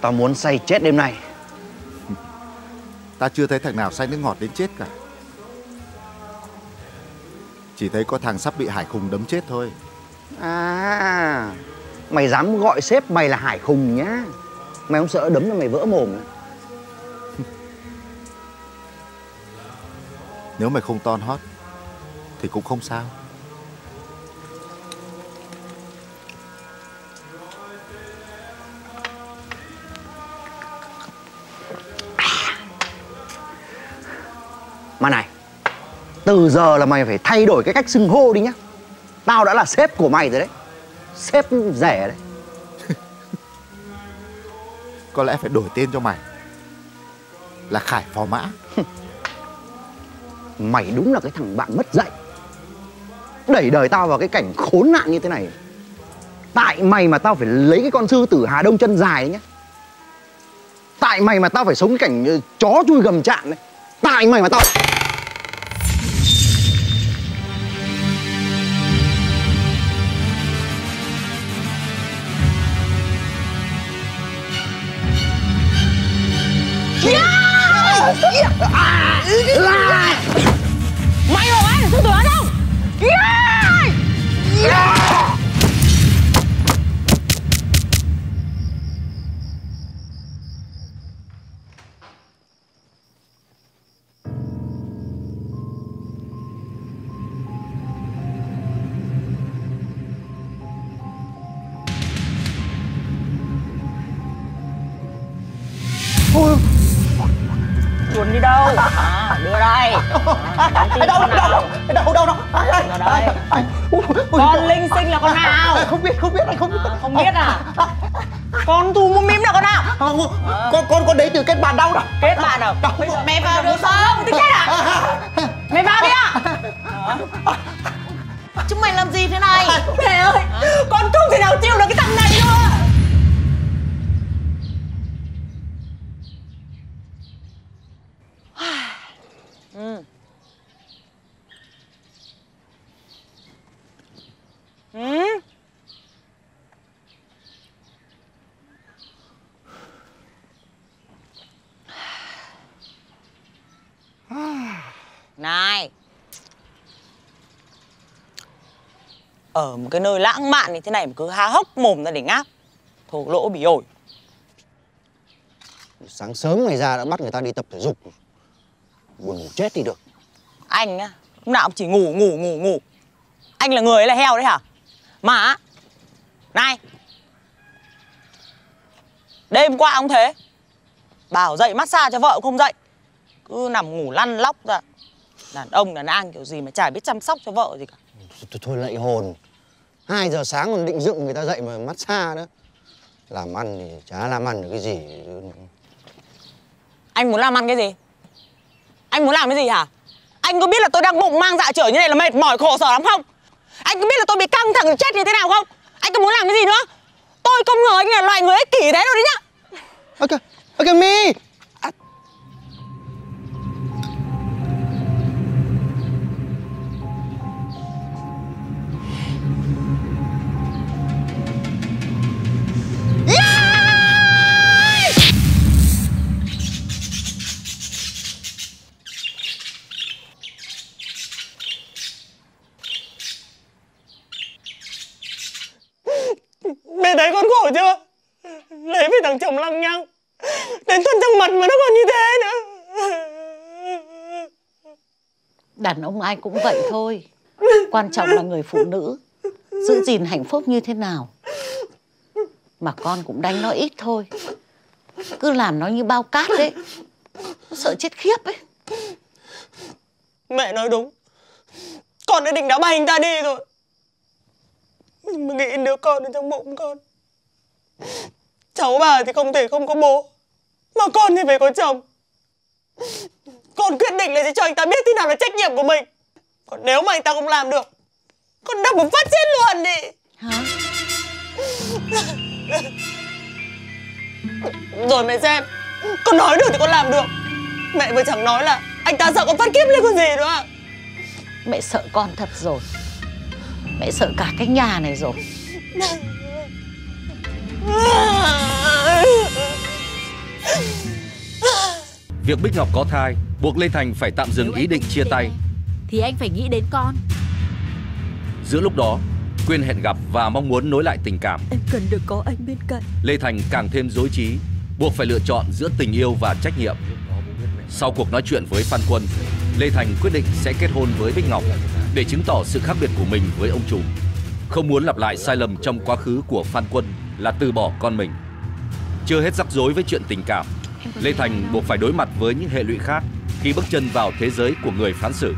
Tao muốn say chết đêm nay. Ta chưa thấy thằng nào say nước ngọt đến chết cả. Chỉ thấy có thằng sắp bị hải khùng đấm chết thôi. À Mày dám gọi sếp mày là hải khùng nhá. Mày không sợ đấm cho mày vỡ mồm à? Nếu mày không ton hót Thì cũng không sao Từ giờ là mày phải thay đổi cái cách xưng hô đi nhá. Tao đã là sếp của mày rồi đấy. Sếp rẻ đấy. Có lẽ phải đổi tên cho mày. Là Khải Phò Mã. Mày đúng là cái thằng bạn mất dạy. Đẩy đời tao vào cái cảnh khốn nạn như thế này. Tại mày mà tao phải lấy cái con sư tử Hà Đông chân dài đấy nhá. Tại mày mà tao phải sống cái cảnh ờ, chó chui gầm chạn đấy. Tại mày mà tao Mày bảo ai là sư tử Hà Đông Chuồn đi đâu? À, đưa đây. Đáng tin con nào? Đâu đâu đâu Đưa đây. Con linh sinh là con nào? Không biết không biết anh không biết À, không biết à? Con thù mũm mím là con nào? Con con con đấy từ kết bạn đau đâu Kết bạn à? Mẹ vào được không? Thích kết à? Mày vào đi ạ! Chúng mày làm gì thế này Mẹ ơi! Con không thể nào chịu được cái thằng này Này. Ở một cái nơi lãng mạn như thế này mà cứ há hốc mồm ra để ngáp. Thổ lỗ bị ổi. Sáng sớm ngày ra đã bắt người ta đi tập thể dục. Buồn ngủ chết đi được. Anh á Lúc nào cũng chỉ ngủ ngủ ngủ ngủ. Anh là người hay là heo đấy hả? Mà Này. Đêm qua ông thế. Bảo dậy massage cho vợ cũng không dậy. Cứ nằm ngủ lăn lóc ra Đàn ông đàn an kiểu gì mà chả biết chăm sóc cho vợ gì cả. Thôi, thôi lạy hồn. 2 giờ sáng còn định dựng người ta dậy mà massage nữa. Làm ăn thì chả làm ăn được cái gì. Anh muốn làm ăn cái gì? Anh muốn làm cái gì hả? Anh có biết là tôi đang bụng mang dạ chở như này là mệt mỏi khổ sở lắm không? Anh có biết là tôi bị căng thẳng chết như thế nào không? Anh có muốn làm cái gì nữa? Tôi không ngờ anh là loại người ích kỷ thế đâu đấy nhá. Ok, ok mi khổ chưa Lấy vì thằng chồng lăng nhăng Đến tuần trăng mật mà nó còn như thế nữa. Đàn ông ai cũng vậy thôi. Quan trọng là người phụ nữ. Giữ gìn hạnh phúc như thế nào? Mà con cũng đánh nó ít thôi. Cứ làm nó như bao cát đấy Nó sợ chết khiếp ấy. Mẹ nói đúng. Con đã định đã bay anh ta đi rồi. Nhưng mà nghĩ đứa con ở trong bụng con Cháu bà thì không thể không có bố. Mà con thì phải có chồng. Con quyết định là sẽ cho anh ta biết thế nào là trách nhiệm của mình. Còn nếu mà anh ta không làm được Con đập một phát chết luôn đi. Hả? Rồi mẹ xem Con nói được thì con làm được. Mẹ vừa chẳng nói là Anh ta sợ con phát kiếp lên còn gì nữa. À? Mẹ sợ con thật rồi. Mẹ sợ cả cái nhà này rồi Việc Bích Ngọc có thai buộc Lê Thành phải tạm dừng ý định chia tay. Thì anh phải nghĩ đến con Giữa lúc đó, Quyên hẹn gặp và mong muốn nối lại tình cảm. Em cần được có anh bên cạnh Lê Thành càng thêm dối trí, buộc phải lựa chọn giữa tình yêu và trách nhiệm. Sau cuộc nói chuyện với Phan Quân, Lê Thành quyết định sẽ kết hôn với Bích Ngọc để chứng tỏ sự khác biệt của mình với ông chủ. Không muốn lặp lại sai lầm trong quá khứ của Phan Quân là từ bỏ con mình. Chưa hết rắc rối với chuyện tình cảm, Lê Thành buộc phải đối mặt với những hệ lụy khác khi bước chân vào thế giới của người phán xử.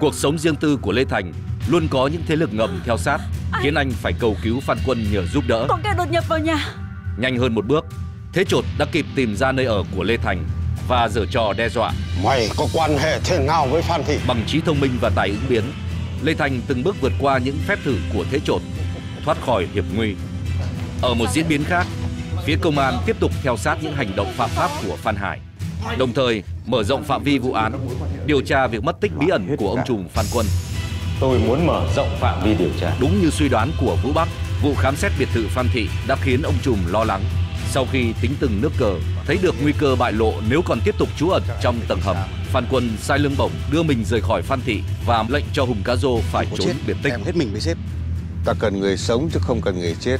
Cuộc sống riêng tư của Lê Thành luôn có những thế lực ngầm theo sát, khiến anh phải cầu cứu Phan Quân nhờ giúp đỡ. Có kẻ đột nhập vào nhà Nhanh hơn một bước, Thế Trột đã kịp tìm ra nơi ở của Lê Thành và giở trò đe dọa. Mày có quan hệ thế nào với Phan Thị? Bằng trí thông minh và tài ứng biến, Lê Thành từng bước vượt qua những phép thử của Thế Trột, thoát khỏi hiểm nguy. Ở một diễn biến khác, phía công an tiếp tục theo sát những hành động phạm pháp của Phan Hải, đồng thời mở rộng phạm vi vụ án, điều tra việc mất tích bí ẩn của ông trùm Phan Quân. Tôi muốn mở rộng phạm vi điều tra. Đúng như suy đoán của Vũ Bắc, vụ khám xét biệt thự Phan Thị đã khiến ông trùm lo lắng. Sau khi tính từng nước cờ, thấy được nguy cơ bại lộ nếu còn tiếp tục trú ẩn trong tầng hầm, Phan Quân sai lưng bổng đưa mình rời khỏi Phan Thị và lệnh cho Hùng Cá Rô phải trốn biệt tích. Em hết mình với sếp. Ta cần người sống chứ không cần người chết